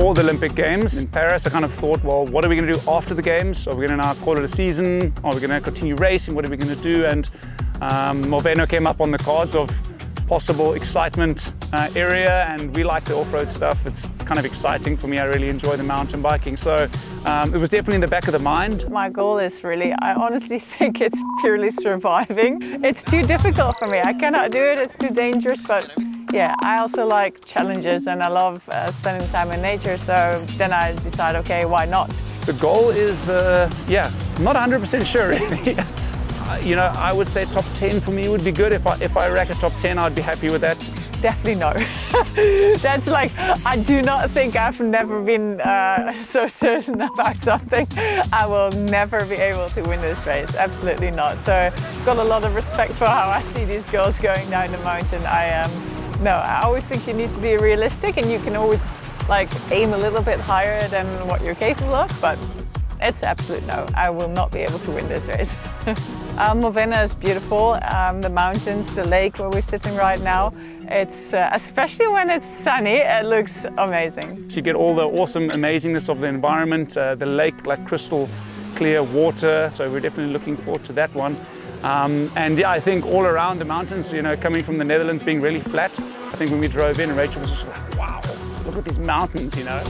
before the Olympic Games in Paris, I kind of thought, well, what are we going to do after the Games? Are we going to now call it a season? Are we going to continue racing? What are we going to do? And um, Molveno came up on the cards of possible excitement uh, area and we like the off-road stuff. It's kind of exciting for me. I really enjoy the mountain biking. So um, it was definitely in the back of the mind. My goal is really, I honestly think it's purely surviving. It's too difficult for me. I cannot do it. It's too dangerous, but yeah, I also like challenges and I love uh, spending time in nature. So then I decide, okay, why not? The goal is, uh, yeah, not 100% sure really. you know, I would say top 10 for me would be good. If I, if I rack a top 10, I'd be happy with that. Definitely no. That's like, I do not think I've never been uh, so certain about something. I will never be able to win this race, absolutely not. So I've got a lot of respect for how I see these girls going down the mountain. I am, um, no, I always think you need to be realistic and you can always like aim a little bit higher than what you're capable of, but it's absolute no. I will not be able to win this race. um, Molveno is beautiful. Um, the mountains, the lake where we're sitting right now. It's, uh, especially when it's sunny, it looks amazing. You get all the awesome amazingness of the environment, uh, the lake like crystal clear water. So we're definitely looking forward to that one. Um, and yeah, I think all around the mountains, you know, coming from the Netherlands being really flat, I think when we drove in, Rachel was just like, wow, look at these mountains, you know.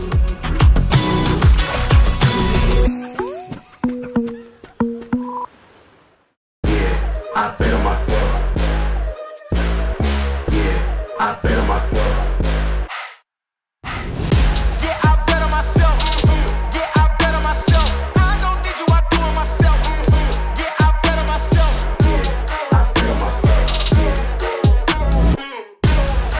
Yeah, I feel. Yeah, I feel.